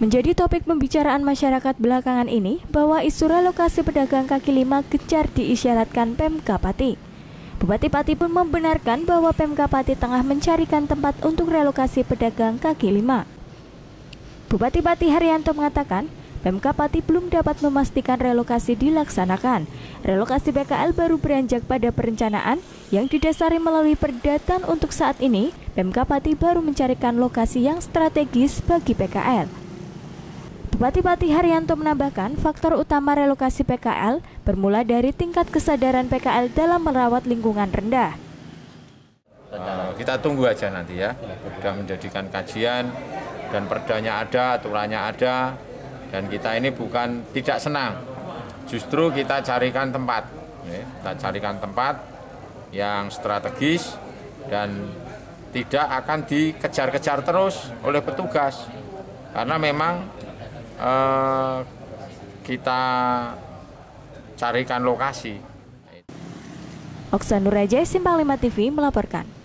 Menjadi topik pembicaraan masyarakat belakangan ini bahwa isu relokasi pedagang kaki lima gencar diisyaratkan Pemka Pati. Bupati Pati pun membenarkan bahwa Pemka Pati tengah mencarikan tempat untuk relokasi pedagang kaki lima. Bupati Pati Haryanto mengatakan, Pemka Pati belum dapat memastikan relokasi dilaksanakan. Relokasi PKL baru beranjak pada perencanaan yang didasari melalui perdatan untuk saat ini, Pemka Pati baru mencarikan lokasi yang strategis bagi PKL. Bupati Pati Haryanto menambahkan faktor utama relokasi PKL bermula dari tingkat kesadaran PKL dalam merawat lingkungan rendah. Uh, kita tunggu aja nanti ya, sudah menjadikan kajian dan perdanya ada, aturannya ada, dan kita ini bukan tidak senang, justru kita carikan tempat, ya, kita carikan tempat yang strategis dan tidak akan dikejar-kejar terus oleh petugas, karena memang Eh, kita carikan lokasi. Oksanur Raja Simpang 5 TV melaporkan.